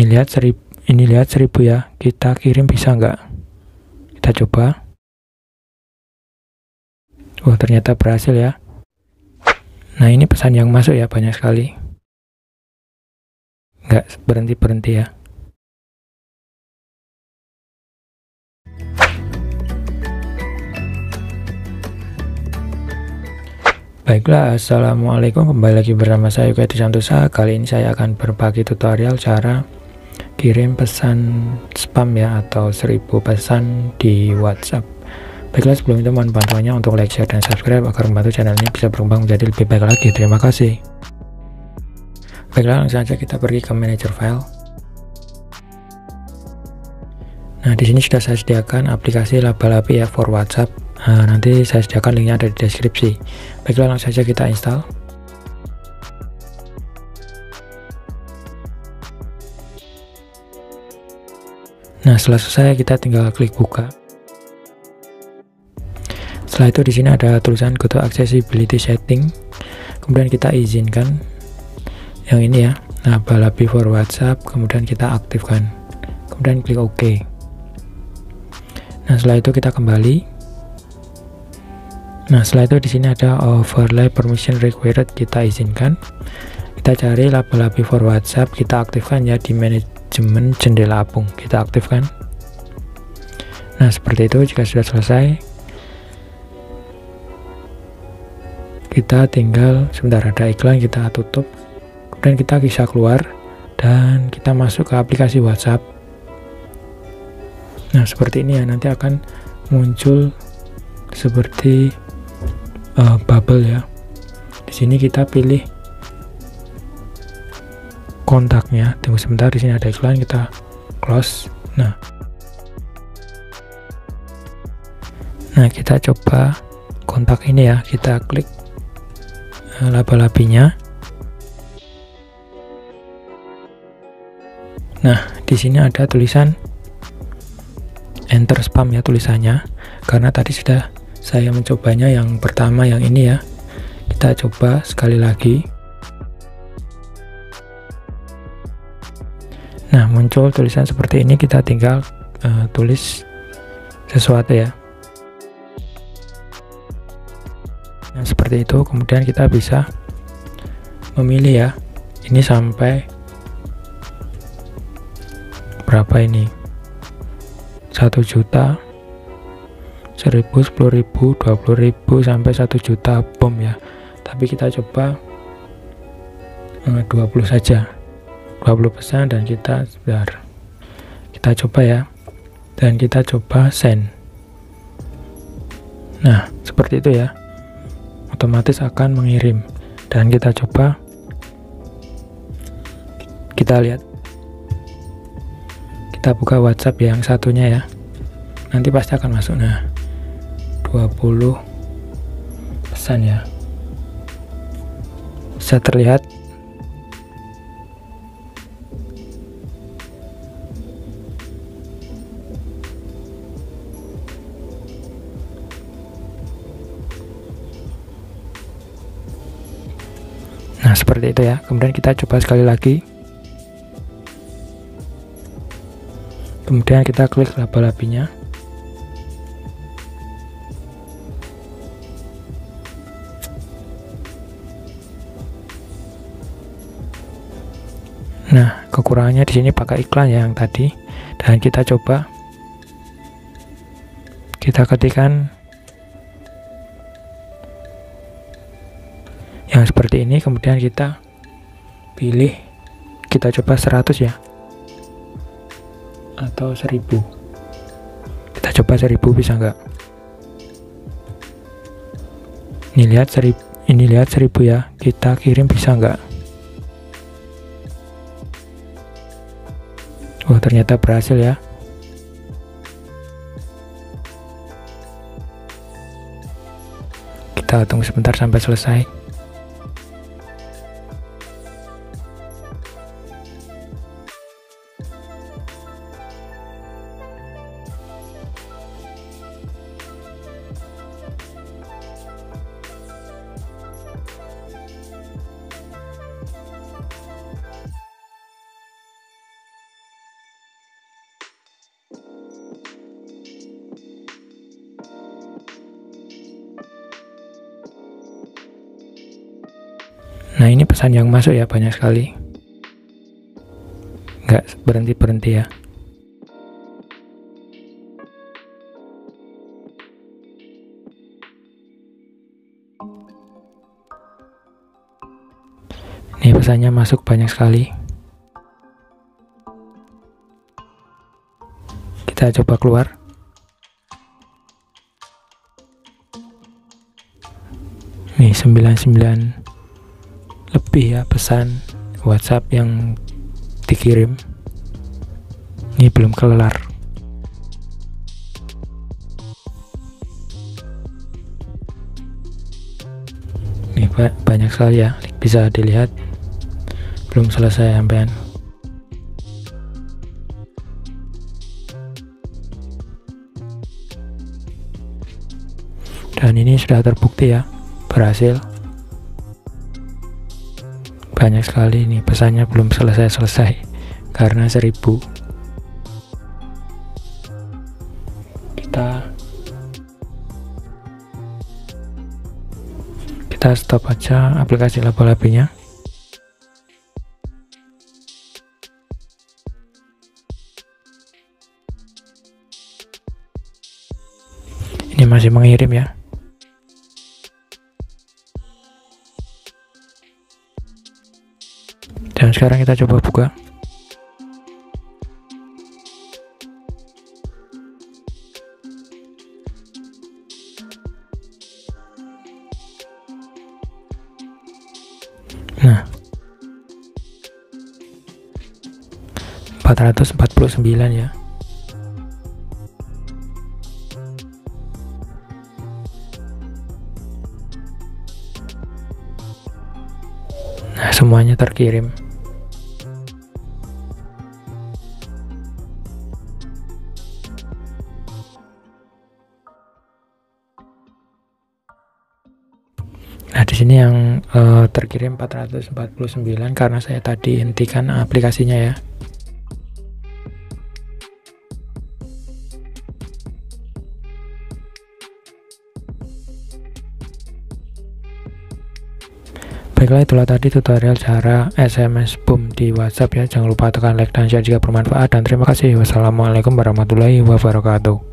Ini lihat seribu, ini lihat seribu ya. Kita kirim bisa nggak? Kita coba. Wah, ternyata berhasil ya. Nah, ini pesan yang masuk ya, banyak sekali. Nggak berhenti-berhenti ya. Baiklah, Assalamualaikum Kembali lagi bersama saya Yuka Santosa Kali ini saya akan berbagi tutorial cara kirim pesan spam ya Atau seribu pesan di WhatsApp. Baiklah sebelum itu mohon bantuannya untuk like, share, dan subscribe Agar membantu channel ini bisa berkembang menjadi lebih baik lagi. Terima kasih. Baiklah langsung saja kita pergi ke manager file. Nah di sini sudah saya sediakan aplikasi laba-labi ya for WhatsApp. Nah, nanti saya sediakan linknya ada di deskripsi. Baiklah langsung saja kita install. Nah, setelah selesai kita tinggal klik buka. Setelah itu di sini ada tulisan go to accessibility setting. Kemudian kita izinkan yang ini ya. Nah, bala before WhatsApp, kemudian kita aktifkan. Kemudian klik OK. Nah, setelah itu kita kembali Nah, setelah itu di sini ada overlay permission required kita izinkan. Kita cari laba-labi for WhatsApp, kita aktifkan ya di manajemen jendela apung. Kita aktifkan. Nah, seperti itu jika sudah selesai kita tinggal sebentar ada iklan kita tutup. Kemudian kita bisa keluar dan kita masuk ke aplikasi WhatsApp. Nah, seperti ini ya nanti akan muncul seperti uh, bubble ya di sini kita pilih kontaknya. Tunggu sebentar di sini ada iklan kita close. Nah. Nah kita coba kontak ini ya. Kita klik uh, laba-labinya. Nah di sini ada tulisan enter spam ya tulisannya. Karena tadi sudah saya mencobanya yang pertama yang ini ya. Kita coba sekali lagi muncul tulisan seperti ini kita tinggal uh, tulis sesuatu ya nah seperti itu kemudian kita bisa memilih ya ini sampai berapa ini satu juta 1000, 10.000, 20.000 sampai 1 juta bom ya. Tapi kita coba eh, 20 saja. 20 pesan dan kita sebentar. Kita coba ya. Dan kita coba send. Nah, seperti itu ya. Otomatis akan mengirim. Dan kita coba kita lihat kita buka WhatsApp yang satunya ya nanti pasti akan masuk nah 20 pesan ya bisa terlihat Nah, seperti itu ya. Kemudian kita coba sekali lagi. Kemudian kita klik laba-labinya. Nah, kekurangannya di sini pakai iklan ya yang tadi. Dan kita coba kita ketikkan yang seperti ini kemudian kita pilih kita coba 100 ya. Atau 1000 kita coba 1000 bisa enggak ini lihat 1000 ini lihat 1000 ya. Kita kirim bisa enggak Oh ternyata berhasil ya. Kita tunggu sebentar sampai selesai. Nah ini pesan yang masuk ya banyak sekali. Nggak berhenti-berhenti ya. Ini pesannya masuk banyak sekali. Kita coba keluar. Nih 99 lebih ya pesan WhatsApp yang dikirim. Ini belum kelar. Ini banyak sekali ya, bisa dilihat belum selesai sampean dan ini sudah terbukti ya berhasil banyak sekali ini pesannya belum selesai-selesai karena seribu. Kita kita stop aja aplikasi laba-labanya ini masih mengirim ya sekarang kita coba buka. Nah. 449 ya. Nah, semuanya terkirim. Nah, di sini yang uh, terkirim 449 karena saya tadi hentikan aplikasinya ya. Baiklah itulah tadi tutorial cara SMS boom di WhatsApp ya. Jangan lupa tekan like dan share jika bermanfaat dan terima kasih. Wassalamualaikum warahmatullahi wabarakatuh.